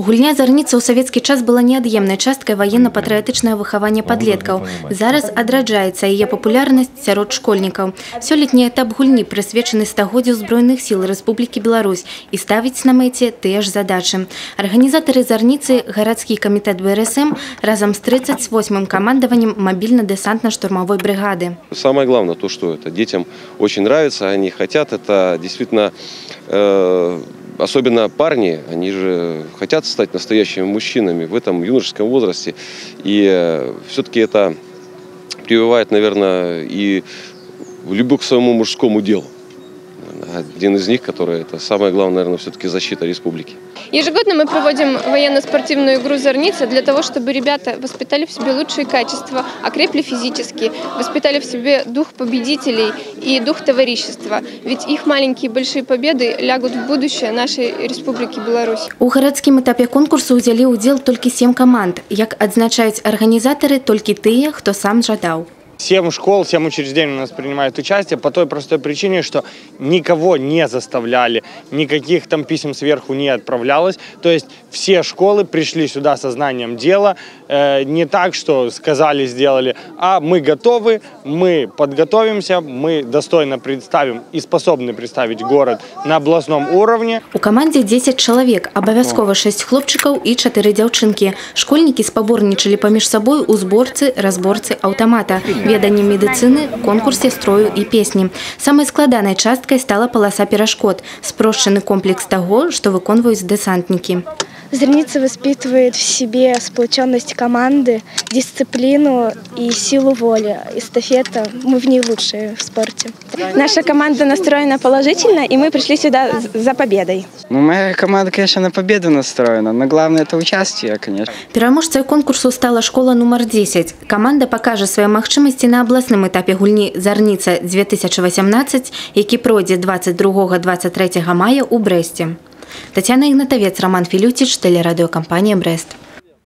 Гульня зарніца ў савецкі час была неад'емнай часткай ваенна-патрыятычнага выхавання падлеткаў. Зараз адраджаецца яе папулярнасць сярод школьнікаў. Сёлетні этап гульні прысвечаны стагоддзю ўзброеных сіл Рэспублікі Беларусь і ставіць на мэце тыя ж задачы. Арганізатары зарніцы гарадскі камітэт БРСМ разам з 38-м камандаваннем мабільна-дэсантна-штурмовой бригады. Самое главное то, что это детям очень нравится, они хотят, это действительно э, особенно парни, они же хотят стать настоящими мужчинами в этом юношеском возрасте. И э, все-таки это прививает, наверное, и любовь к своему мужскому делу Один из них, который это самое главное, наверное, все-таки защита республики. Ежегодно мы проводим военно-спортивную игру «Зорница» для того, чтобы ребята воспитали в себе лучшие качества, окрепли физически, воспитали в себе дух победителей и дух товарищества. Ведь их маленькие и большие победы лягут в будущее нашей Республики Беларусь. У гарадскім этапе конкурсу ўзялі ўдзел толькі сем каманд. Як адзначаюць арганізатары, толькі тыя, хто сам жадаў. Семь школ, семь учреждений у нас принимают участие по той простой причине, что никого не заставляли, никаких там писем сверху не отправлялось. То есть все школы пришли сюда со знанием дела, э, не так, что сказали, сделали, а мы готовы, мы подготовимся, мы достойно представим и способны представить город на областном уровне. У камандзе 10 чалавек, абавязкова 6 хлопчыкаў і 4 дзяўчынкі. Школьнікі спаборнічалі паміж сабой у зборцы, разборцы аўтамата, веданні медыцыны, конкурсе строю і песні. Самай складанай часткай стала паласа перашкод, спрошчаны комплекс таго, што выконваюць дэсантнікі. Зорница воспитывает в себе сплоченность команды, дисциплину и силу воли. Эстафета, мы в ней лучшие в спорте. Наша команда настроена положительно, и мы пришли сюда за победой. Ну, моя команда, конечно, на победу настроена, но главное это участие, конечно. Пераможцай конкурсу стала школа нумар 10. Каманда пакажа свае магчымасці на абласным этапе гульні Зарніца 2018, які пройдзе 22-23 мая ў Брэсце. Татьяна Игнатовец, Роман Филютич, телерадиокомпания «Брест».